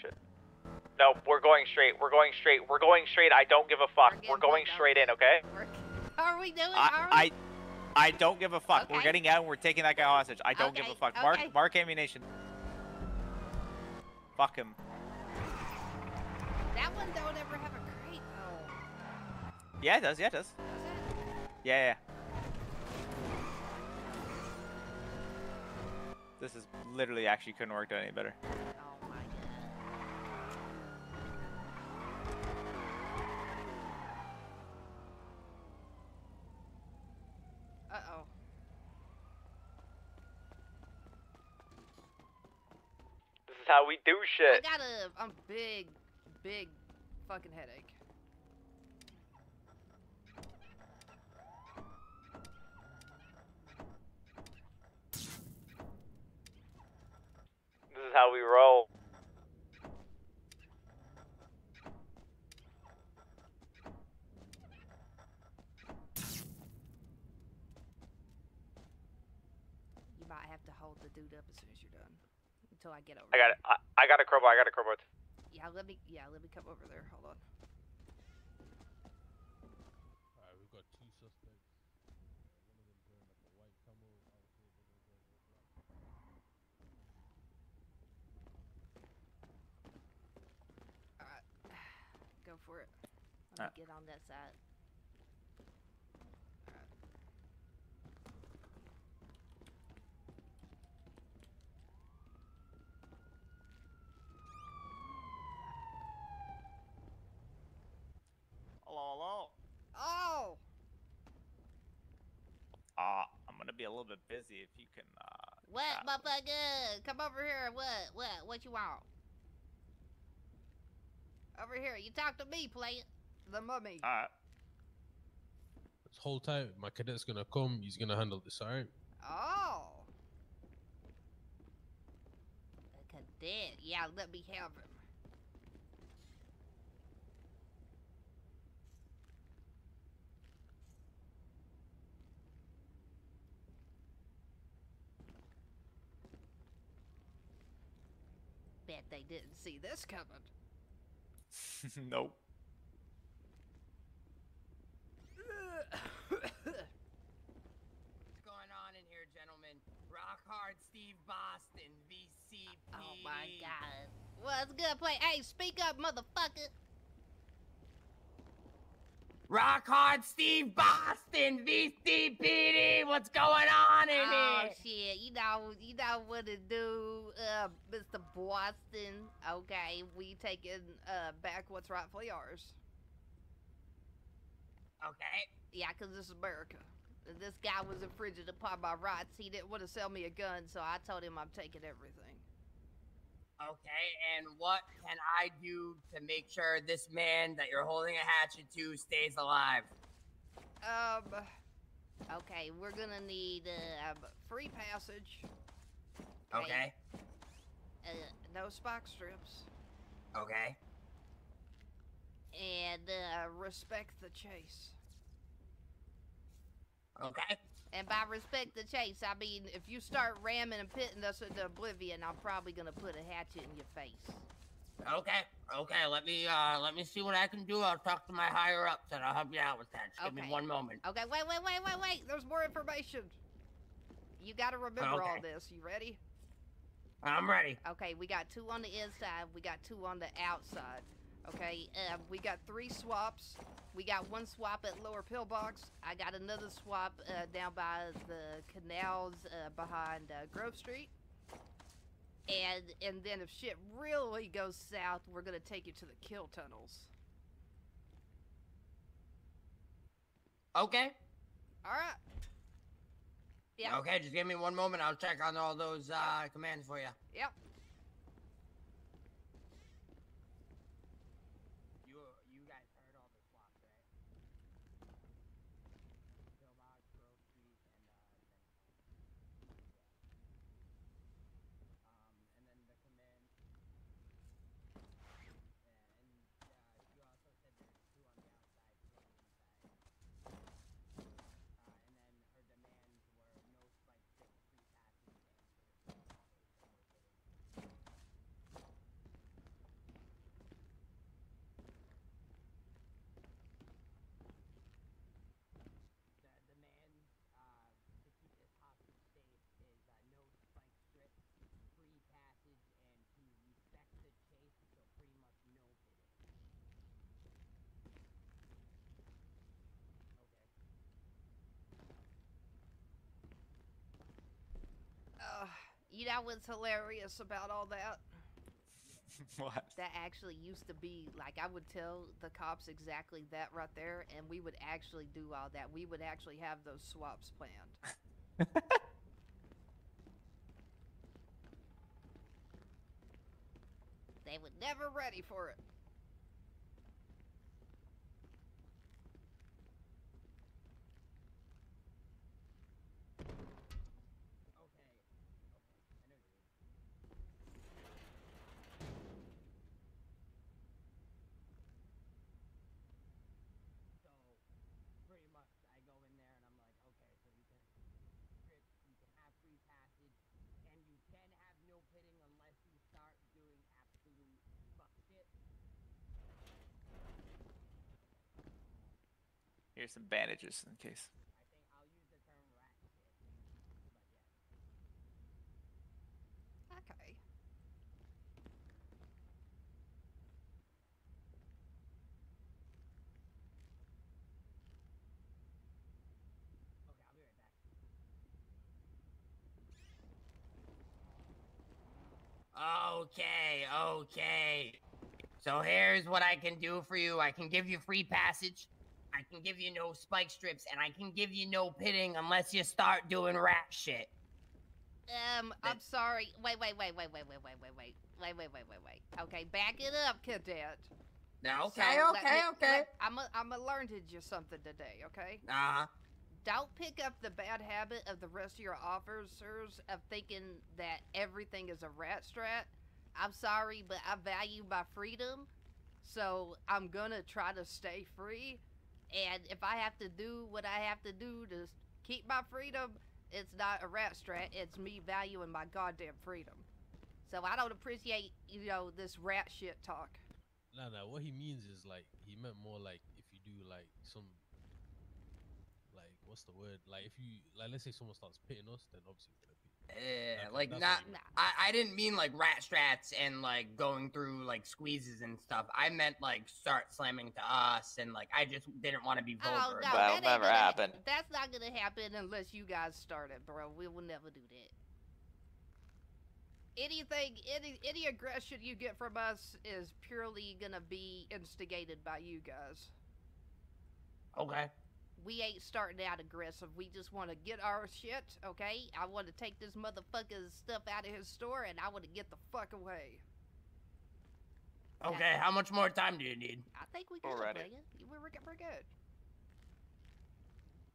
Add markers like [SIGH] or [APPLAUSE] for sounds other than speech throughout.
shit. No, we're going straight. We're going straight. We're going straight. I don't give a fuck. We're We're going straight in, okay? We're- How are we doing? I, are I, we? I don't give a fuck. We're getting out and we're taking that guy hostage. I don't give a fuck. Mark, okay. mark ammunition. Fuck him. That one don't ever have a crate. Oh. Yeah, it does. Yeah, it does. Does? Yeah, yeah. This is literally actually couldn't work out any better. We do shit. I got a, a big, big fucking headache. This is how we roll. You might have to hold the dude up as soon as you're done. Until I get over I got it. I, I got a crowbar. I got a crowbar. Yeah, let me yeah, let me come over there. Hold on. Alright, we've got two suspects. Uh, one of them wearing like a white camo. Obviously, the other one's wearing a black. Alright. [SIGHS] Go for it. Let me Alright. get on that side. Alright. Hello, hello. Oh! Uh, I'm gonna be a little bit busy if you can, uh... What, chat motherfucker? Come over here. What? What? What you want? Over here. You talk to me, play. The mummy. Alright. Let's hold tight. My cadet's gonna come. He's gonna handle this, alright? Oh. A cadet. Yeah, let me have him. Bet they didn't see this coming. [LAUGHS] nope. What's going on in here, gentlemen? Rock Hard Steve Boston, VCP. Oh my god. What's good, play? Hey, speak up, motherfucker. Rock Hard Steve Boston, VCPD. What's going on in Oh here? shit, you know, you know what to do, uh, Mr. Boston. Okay, we taking uh back what's rightfully ours. Okay. Yeah, 'cause this is America. This guy was infringing upon my rights. He didn't want to sell me a gun, so I told him I'm taking everything. Okay, and what can I do to make sure this man that you're holding a hatchet to stays alive? Um, okay, we're gonna need uh, free passage. Okay. Uh, no spike strips, Okay. and uh, respect the chase. Okay. And by respect the chase, I mean if you start ramming and pitting us into oblivion, I'm probably gonna put a hatchet in your face. Okay. Okay. Let me uh let me see what I can do. I'll talk to my higher ups and I'll help you out with that. Just give me one moment. Okay, wait, wait, wait, wait, wait. There's more information. You gotta remember all this. You ready? I'm ready. Okay, we got two on the inside. We got two on the outside. Okay, uh, we got three swaps. We got one swap at Lower Pillbox. I got another swap uh, down by the canals uh, behind uh, Grove Street. And and then if shit really goes south, we're gonna take you to the kill tunnels. Okay. All right. Yeah. Okay, just give me one moment. I'll check on all those uh commands for you. Yep. You you guys heard all the swaps, right? Pillbox, Grove Street, and uh, then um, and then the command. Yeah, and uh, you also said there's two on the outside, two on the inside. Uh, and then her demands were no spike stick, free passes, and for the You know what's hilarious about all that? [LAUGHS] what? That actually used to be like I would tell the cops exactly that right there, and we would actually do all that. We would actually have those swaps planned. [LAUGHS] they were never ready for it. me some bandages in case. Okay, okay. So here's what I can do for you. I can give you free passage. I can give you no spike strips, and I can give you no pitting unless you start doing rat shit. Um, I'm sorry. Wait, wait, wait, wait, wait, wait, wait, wait, wait, wait, wait, wait, wait, wait. Okay, back it up, cadet. No, So, okay, let okay, me- okay. let- I'm a, I'm a learned you something today. Okay. Uh huh. Don't pick up the bad habit of the rest of your officers of thinking that everything is a rat strat. I'm sorry, but I value my freedom, so I'm gonna try to stay free. And if I have to do what I have to do to keep my freedom, it's not a rat strat. It's me valuing my goddamn freedom. So I don't appreciate, you know, this rat shit talk. Nah, nah. What he means is like he meant more like if you do like some, like what's the word? Like if you like, let's say someone starts pitting us, then obviously we're gonna beat. Yeah, Okay, like that's not. what you meant. Nah. I, I didn't mean like rat strats and like going through like squeezes and stuff. I meant like start slamming to us and like I just didn't want to be Oh vulgar. no, That'll that never gonna happen. That's not gonna happen unless you guys start it, bro. We will never do that. Anything, any any aggression you get from us is purely gonna be instigated by you guys. Okay. We ain't starting out aggressive. We just want to get our shit, okay? I want to take this motherfucker's stuff out of his store, and I want to get the fuck away. Okay. How much more time do you need? I think we good, Alrighty. player. We're, we're, we're good.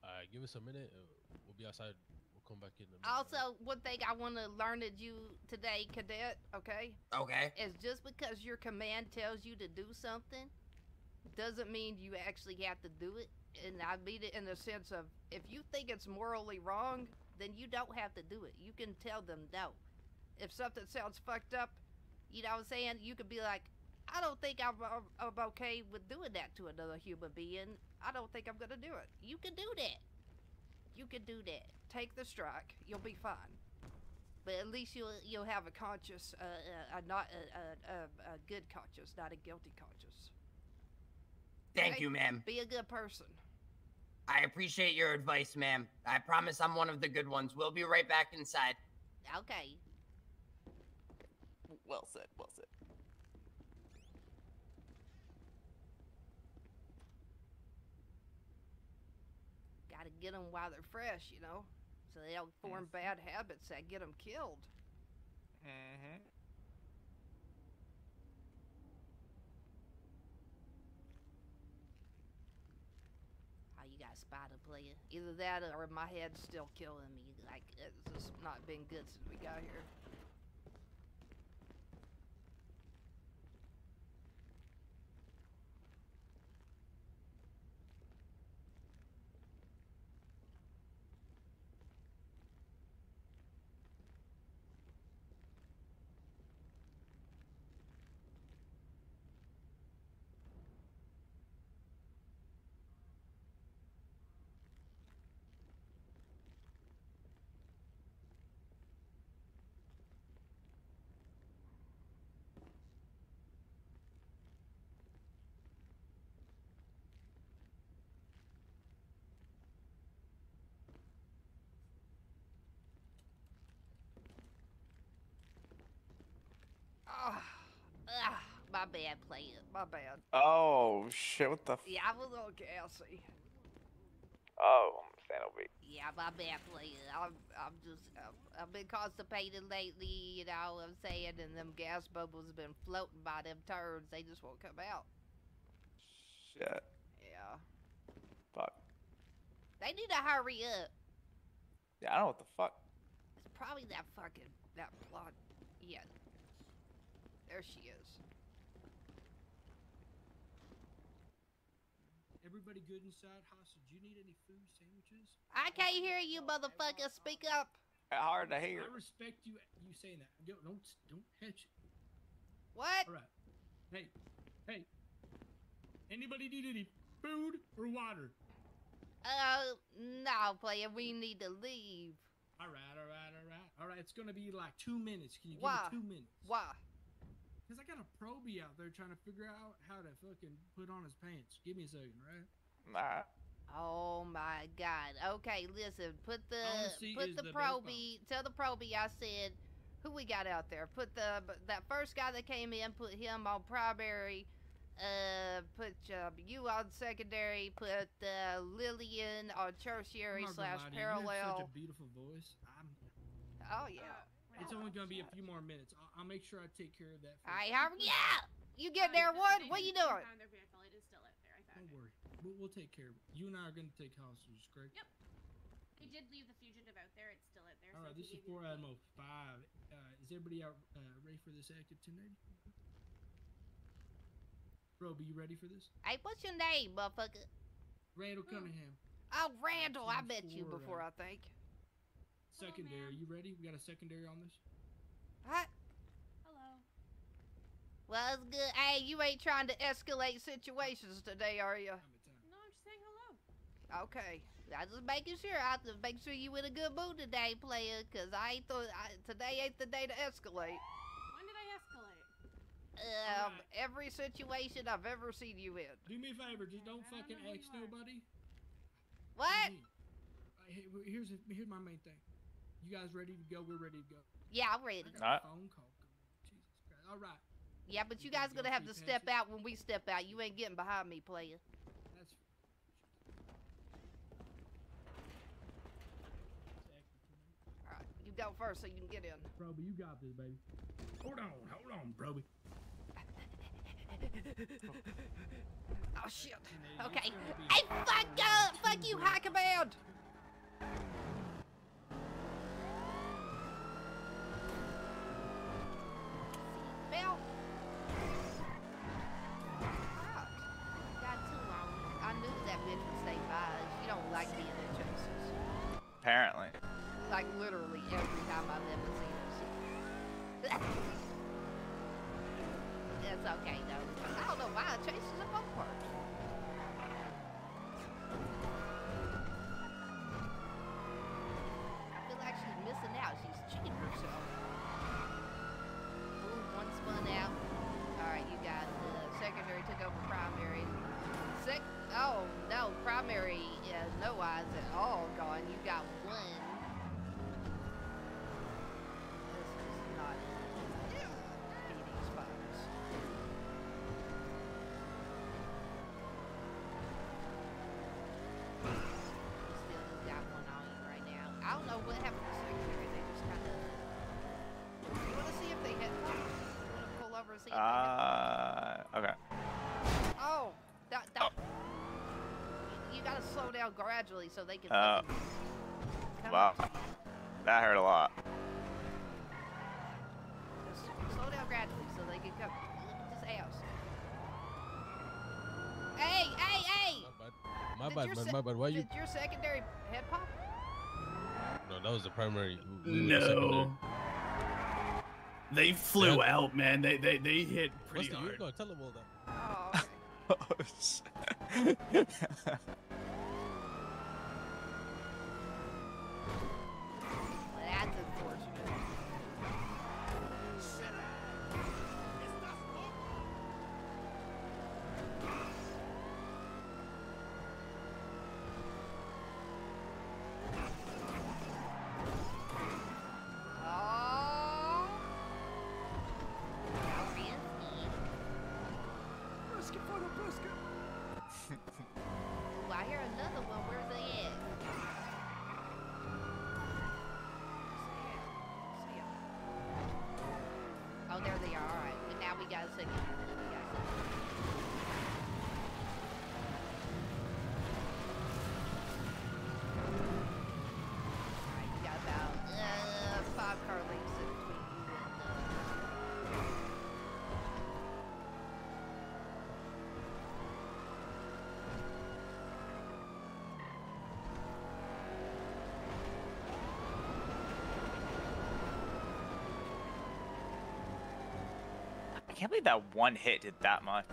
Alright, give us a minute. Uh, we'll be outside. We'll come back in. A minute, Also, one thing I want to learn at you today, cadet, okay? Okay. is just because your command tells you to do something doesn't mean you actually have to do it. And I mean it in the sense of if you think it's morally wrong, then you don't have to do it. You can tell them no. If something sounds fucked up, you know what I'm saying? You could be like, I don't think I'm, I'm, I'm okay with doing that to another human being. I don't think I'm gonna do it. You can do that. You can do that. Take the strike. You'll be fine. But at least you'll you'll have a conscious, uh, uh, a not a, a, a, a good conscience, not a guilty conscience. Thank Okay. you, ma'am. Be a good person. I appreciate your advice, ma'am. I promise I'm one of the good ones. We'll be right back inside. Okay. Well said. Well said. Got to get them while they're fresh, you know, so they don't form bad habits that get them killed. Mm-hmm. How you got spider player? Either that or my head's still killing me. Like it's just not been good since we got here. My bad, player. My bad. Oh shit! What the? F- Yeah, I'm a little gassy. oh, I'm standing over. Yeah, my bad, player. I'm, I'm just, I'm, I've been constipated lately, you know what I'm saying? And them gas bubbles have been floating by them turds. They just won't come out. Shit. Yeah. Fuck. They need to hurry up. Yeah, I don't know what the fuck. It's probably that fucking, that plot. Yeah. There she is. Everybody good inside? Hostage, Do you need any food, sandwiches? I can't hear you, motherfucker. Speak up. Hard to hear. I respect you. You saying that? Don't don't, don't touch it. What? All right. Hey, hey. Anybody need any food or water? Uh, no, player. We need to leave. All right, all right, all right, all right. It's gonna be like two minutes. Can you give Why? me two minutes? Why? Cause I got a probie out there trying to figure out how to fucking put on his pants. Give me a second, right? Nah. Oh my god. Okay, listen. Put the put the the probie. Tell the probie I said who we got out there. Put the that first guy that came in. Put him on primary. Uh, put uh, you on secondary. Put uh, Lillian on tertiary slash gonna lie to you, You have parallel. such a beautiful voice. I'm, Oh yeah. It's only gonna be a few more minutes. I'll, I'll make sure I take care of that. All for right, you. how? Yeah. You get there, one. What are you doing? Found their vehicle. It is still out there. I found Don't it. worry. We'll, we'll take care of it. You and I are gonna take hostages, correct? Yep. They did leave the fugitive out there. It's still out there. All so right. This is gave four the key- Admiral five. Uh, is everybody out uh, ready for this active 1080? Bro, be you ready for this? Hey, what's your name, motherfucker? Randall. Cunningham, Oh, Randall. I Team met you before. uh, I think. Hello, secondary. ma'am. You ready? We got a secondary on this. What? Hello. Well, it's good. Hey, you ain't trying to escalate situations today, are you? Time at time. No, I'm just saying hello. Okay. I just making sure. I just make sure you in a good mood today, player. Cause I ain't th- I, today ain't the day to escalate. When did I escalate? Um, Alright. every situation I've ever seen you in. Do me a favor. Just don't I don't fucking ask nobody. What? Me. Hey, well, here's here's my main thing. You guys ready to go? We're ready to go. Yeah, I'm ready. I got a phone call. Jesus Christ. All right. Yeah, but you Okay, guys gonna have to step patient. out when we step out. You ain't getting behind me, player. That's. Alright, you go first so you can get in. Proby, you got this, baby. Hold on, hold on, Proby. Oh shit. Okay. Hey, fuck up! Fuck you, high command! Okay gotta down gradually so they can. Oh. Wow. up. That hurt a lot. Just slow down gradually so they can come. Look at this ass. Hey, hey, hey! My Did bad. My bad, se- my bad. Why you? Did your secondary head pop? No, that was the primary. we- we were the secondary. No. They flew Yeah. out, man. They they they hit What's pretty the you hard. Tell them all that. Oh, [LAUGHS] oh [LAUGHS] hear another one. Where's they at? See 'em. See 'em. Oh, there they are. All right. But now we got a second. We got a second. Alright, you got about uh, five car lengths in between you and uh, I can't believe that one hit did that much.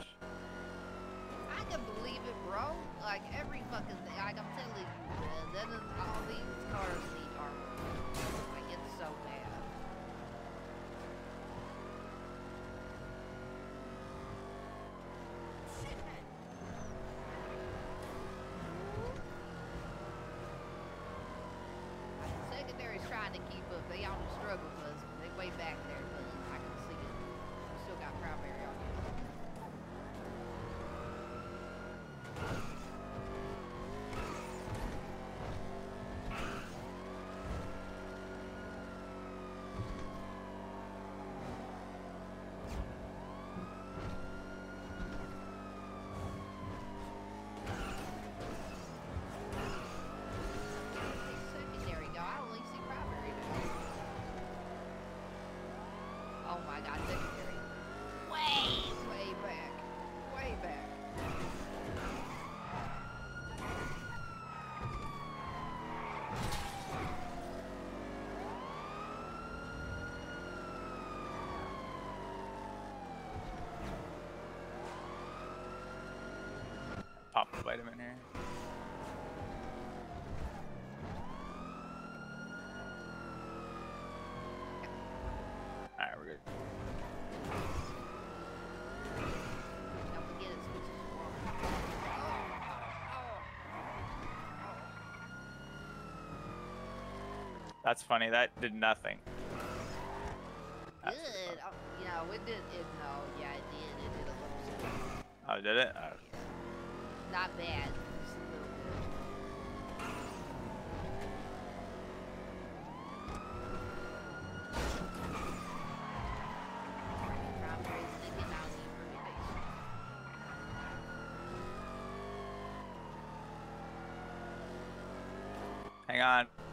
I can believe it, bro. Like every fucking thing. Like I'm telling you, man. That is, all these cars need armor. Like it's so bad. Like, the secondary's trying to keep up. They on the struggle bus. They way back there, but I can see it. We still got primary on you. secondary though. I only see primary now. Oh my god, secondary. Way, way back. Way back. Pop a vitamin here. Alright, we're good. Don't forget it switches to one. That's funny. That did nothing. Good. Oh, you know, it did. It, no, yeah, it did. It did a little. Oh, did it? Oh. Not bad. Just a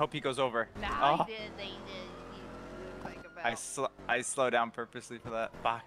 hope he goes over. No, oh, he did. They did. You didn't about. I sl I slow down purposely for that. Bye.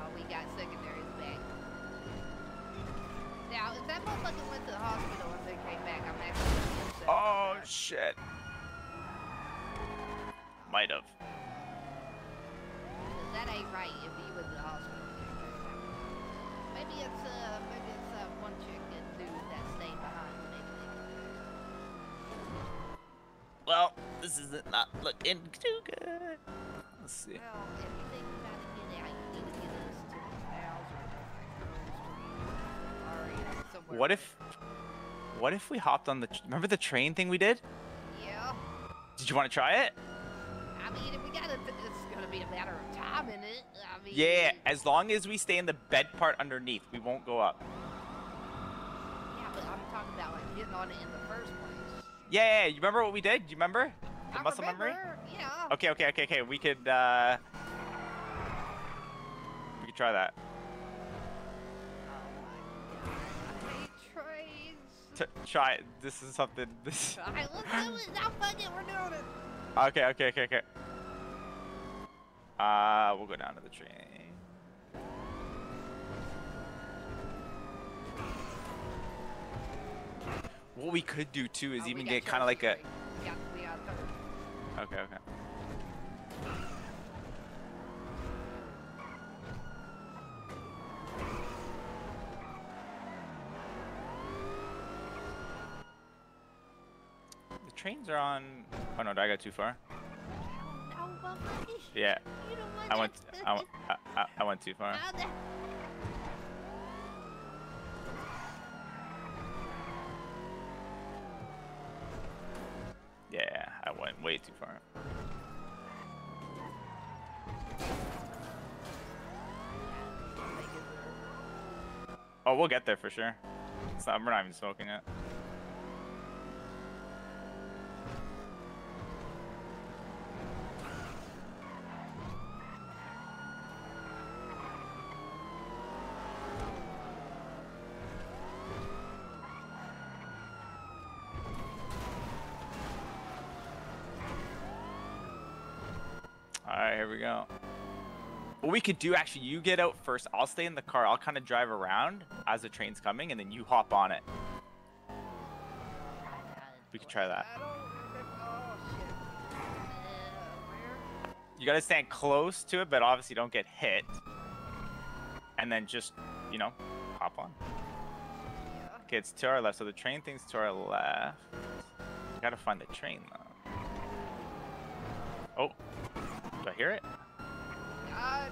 Oh, we got secondaries back. Now, if that motherfucker went to the hospital and then came back, I'm actually gonna upset about Oh that. shit. Might have. 'Cause that ain't right if he was in the hospital. and then came back. Maybe it's uh, maybe it's uh, one chick and dude that stayed behind. Maybe they Well, this is not looking too good. Let's see. Well, if you think you gotta get out, you need to get us to the canals or the or you know, somewhere. What if, what if we hopped on the? Remember the train thing we did? Yeah. Did you want to try it? I mean, if we gotta, it's gonna be a matter of time, in it? I mean. Yeah, as long as we stay in the bed part underneath, we won't go up. Yeah, but I'm talking about like getting on it in the first place. Yeah, yeah, you remember what we did? You remember? The I muscle memory? Yeah. Okay, okay, okay, okay. We could, uh, we could try that. My god. I hate trains. T- try it. This is something. [LAUGHS] This. Alright, let's do it. Now fuck it, we're doing it. Okay, okay, okay, okay. Uh, we'll go down to the train. What we could do too is Oh, even get kind of like a. Okay, okay. The trains are on. Oh no, did I go too far? Yeah, You don't want I went. I, went- I, I, I went too far. Too far. Oh, we'll get there for sure. Not, we're not even smoking it. Alright, here we go. What we could do, actually, you get out first. I'll stay in the car. I'll kind of drive around as the train's coming, and then you hop on it. We could try that. You gotta stand close to it, but obviously don't get hit. And then just, you know, hop on. Okay, it's to our left, so the train thing's to our left. Gotta find the train, though. Oh, do I hear it? God.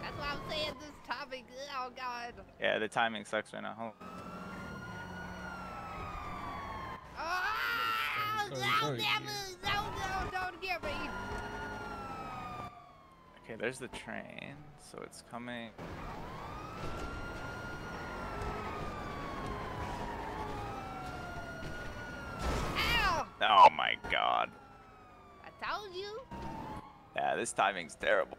That's why I'm saying this topic. Oh god. Yeah, the timing sucks right now. Hold Oh, Sorry, no, sorry. damn. No, no, don't get me. Okay, there's the train, so it's coming. Ow! Oh my god. I told you. Yeah, this timing's terrible.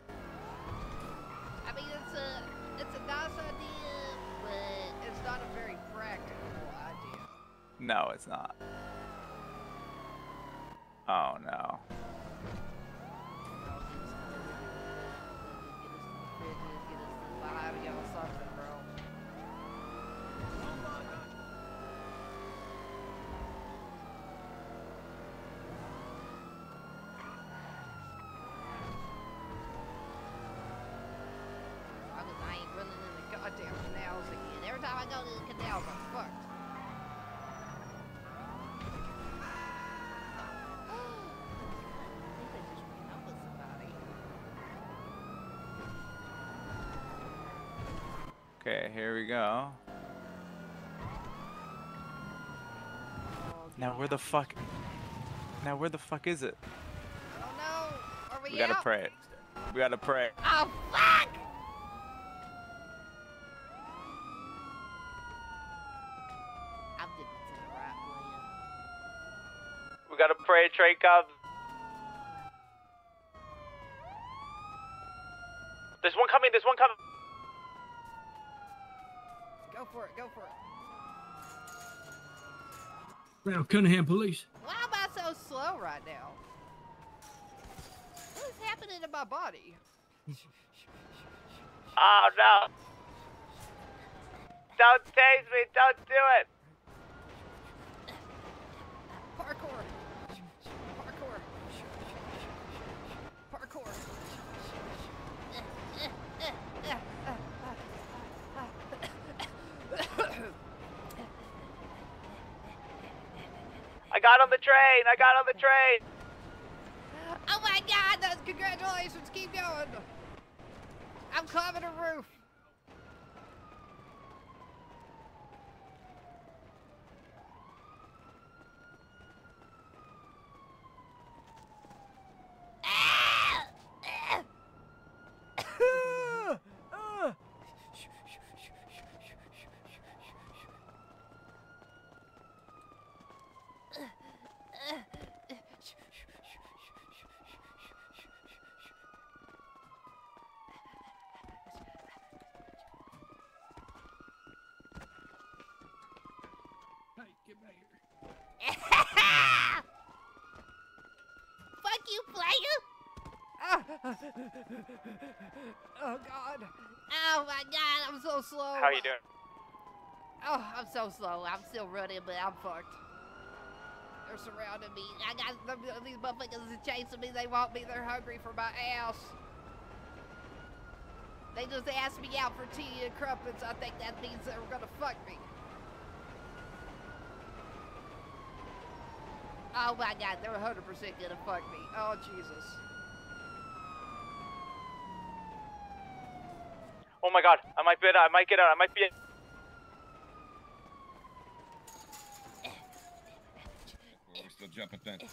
I mean, it's a, it's a nice idea, but it's not a very practical idea. No, it's not. Oh no. I ain't running in the goddamn canals again. Every time I go to the canals, I'm fucked. I think they just ran up with somebody. Okay, here we go. Now where the fuck? Now where the fuck is it? Oh no! Are we, We gotta out? pray. We gotta pray. Oh fuck! I'm getting to the right. We gotta pray, train comes. There's one coming. There's one coming. Go for it, go for it. Randall Cunningham Police. Why am I so slow right now? What is happening to my body? Oh no! Don't tase me! Don't do it! Got on the train! I got on the train! Oh my god, that's congratulations, keep going. I'm climbing a roof. Ah! Ah! Ah! Hey, get back here. Fuck you, player! Ah. Oh god. Oh my god, I'm so slow. How you doing? Oh, I'm so slow. I'm still running, but I'm fucked. They're surrounding me. I got them- these motherfuckers are chasing me. They want me. They're hungry for my ass. They just asked me out for tea and crumpets. I think that means they're gonna fuck me. Oh my god, they're 100% gonna fuck me. Oh Jesus. Oh my god! I might get out! I might get out! I might be in. We're still jumping fence.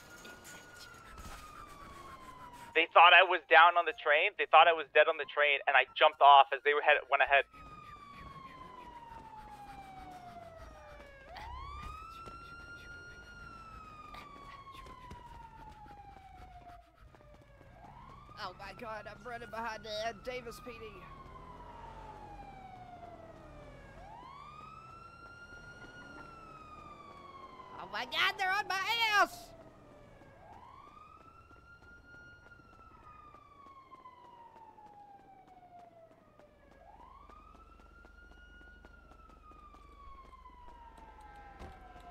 They thought I was down on the train. They thought I was dead on the train, and I jumped off as they were head went ahead. Oh my god, I'm running behind uh, Davis PD. My god, they're on my ass!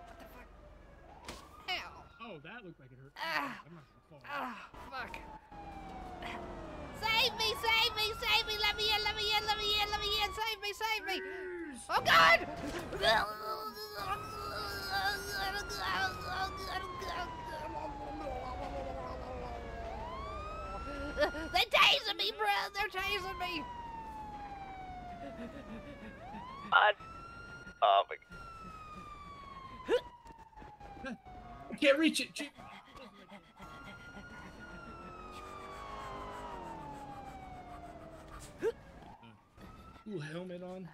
What the fuck? Ow! Oh, that looked like it hurt. Ah. I'm not gonna fall. Ah, fuck. Save me, save me, save me, let me in, let me in, let me in, let me in, save me, save me. Oh god! [LAUGHS] They're tasing me, bro. They're tasing me. God. Oh my. I can't reach it. Ooh, helmet on.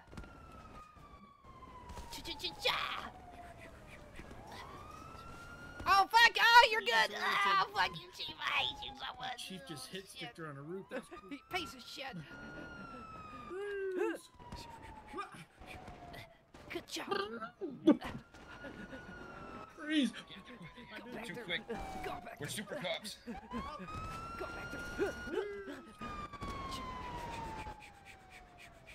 Oh fuck! You're. Fuck you, Chief. I hate you so much. Chief just hit Shit. sticked her on a roof. That's [LAUGHS] cool. Piece of shit. Good job. Freeze. Go back Too there. quick. Go back We're there. super cops. Go back there. [LAUGHS] This one's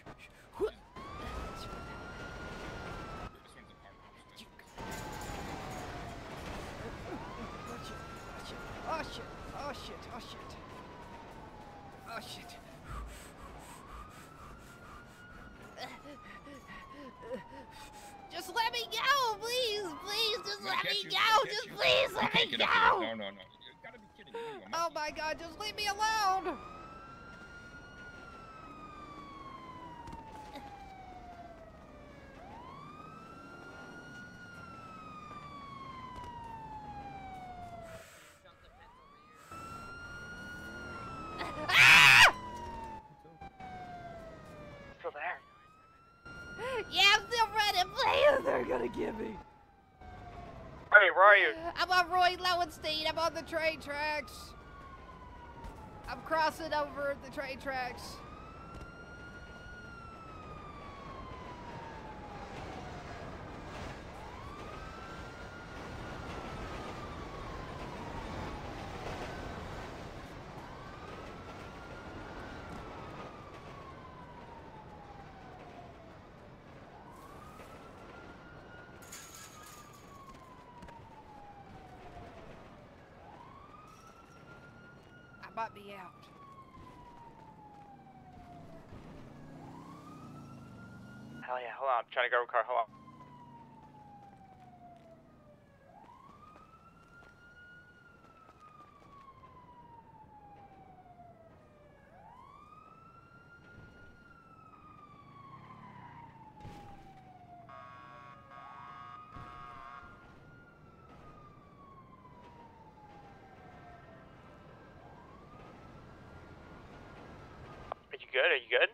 a park. Oh shit. Oh shit. Oh shit. Oh shit. Just let me go, please, please, just We'll let catch me you, go, we'll catch just you. please let me Can't get up here. go. No, no, no. You gotta be kidding me. What are you, a Oh my god, just leave me alone! Ah! Still there. Yeah, I'm still running, please! They're gonna get me. Are you? I'm on Roy Lowenstein. I'm on the train tracks. I'm crossing over the train tracks. might be out. Hell yeah, hold on. I'm trying to a car. Hold on. Are you good? Are you good?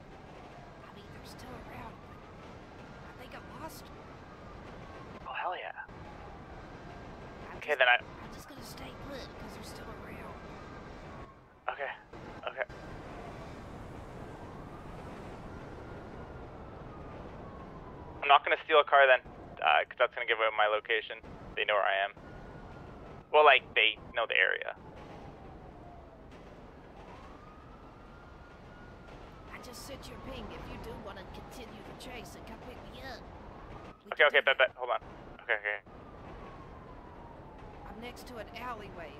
I mean, they're still around, but I think I lost them. Oh hell yeah. I'm Okay, then I. I'm just gonna stay put because they're still around. Okay. Okay. I'm not gonna steal a car then, uh, 'cause that's gonna give away my location. They know where I am. Well, like they know the area. I just sent you a ping if you do want to continue the chase and come pick me up. We Okay, okay, bet, bet. Hold on. Okay, okay. Next to an alleyway,